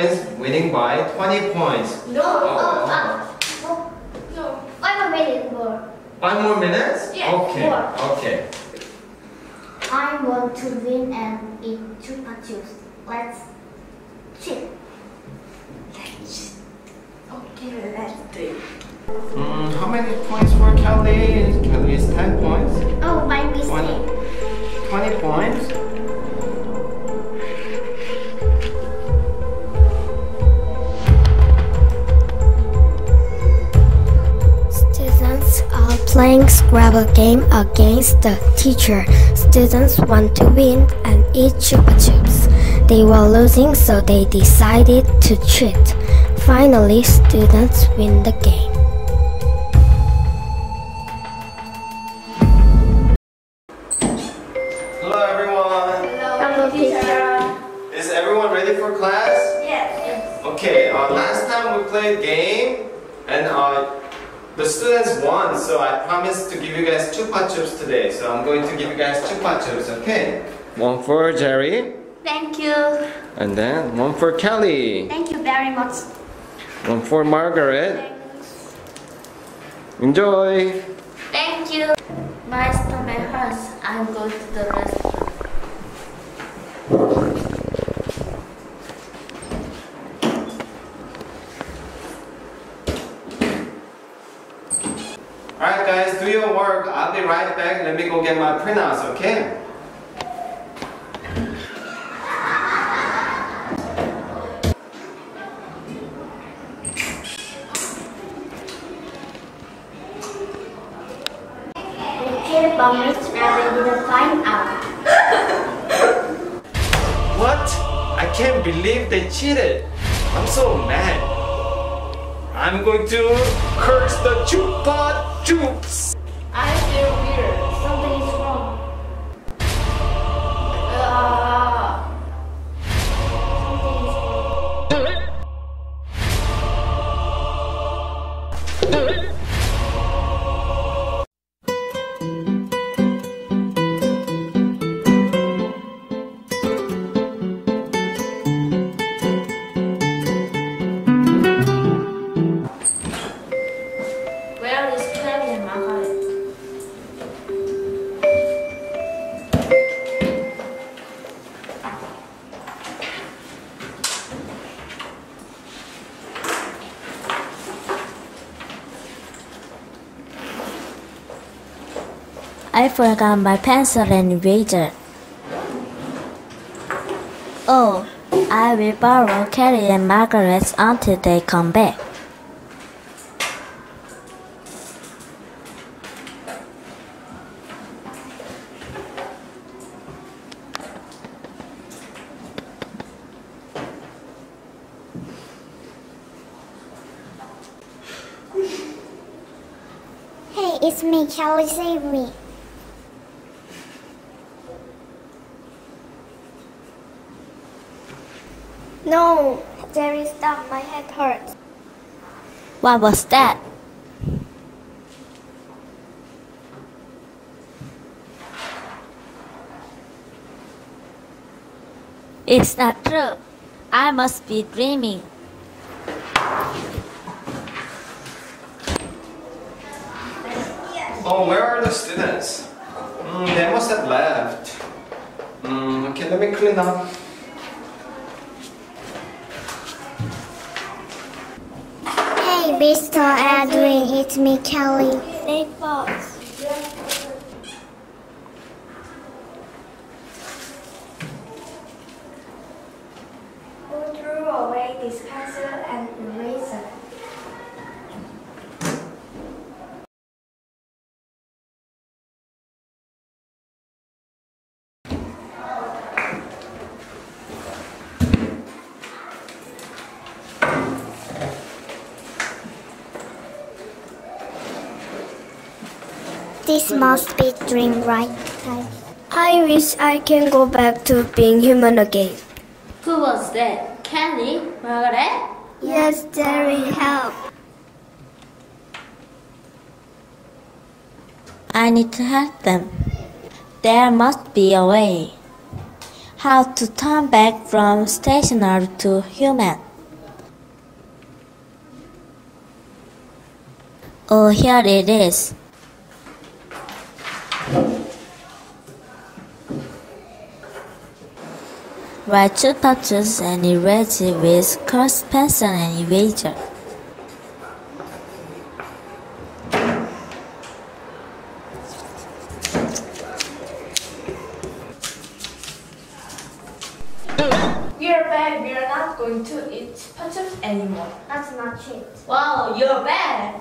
Okay. So far, Mr. Edwin's winning by 20 points. No, Oh, oh, oh. no, no. Five more minutes more. Five more minutes? Yes, Okay. more. Okay. I want to win and eat chupa chups. Let's cheat. Let's. Okay, let's do. Mm, how many points for Kelly? Kelly is 10 points. Oh, my mistake. 20 points. Playing Scrabble game against the teacher. Students want to win and eat chupa chups. They were losing, so they decided to cheat. Finally, students win the game. Hello everyone. Hello, teacher. Is everyone ready for class? Yes. Okay, uh, last time we played game and uh, the students won, so I promised to give you guys chupa chups today. So I'm going to give you guys chupa chups, okay? One for Jerry, Thank you. and then one for Kelly, Thank you very much. one for Margaret. Thanks. Enjoy! Thank you. My stomach hurts. I'm going to the restaurant. Guys, do your work. I'll be right back. Let me go get my printouts, okay? The kid promised that they didn't find out. What? I can't believe they cheated. I'm so mad. I'm going to curse the chupa chups. I feel weird. Something wrong. Uh, something is wrong. I forgot my pencil and eraser. Oh, I will borrow Kelly and Margaret's until they come back. Hey, it's me, Kelly. Save me. No, Jerry, stop. My head hurts. What was that? It's not true. I must be dreaming. Oh, where are the students? Mm, they must have left. Mm, okay, let me clean up. Mr. Edwin, it's me, Kelly. Safe box. Who threw away this pencil and eraser? This must be dream, right? I wish I can go back to being human again. Who was that? Kelly? Margaret? Yes, Jerry, help. I need to help them. There must be a way. How to turn back from stationery to human. Oh, here it is. Write two patches and erase it with cross pencil and eraser. We are back. We are not going to eat patchups anymore. That's not cheap. Wow, you're bad.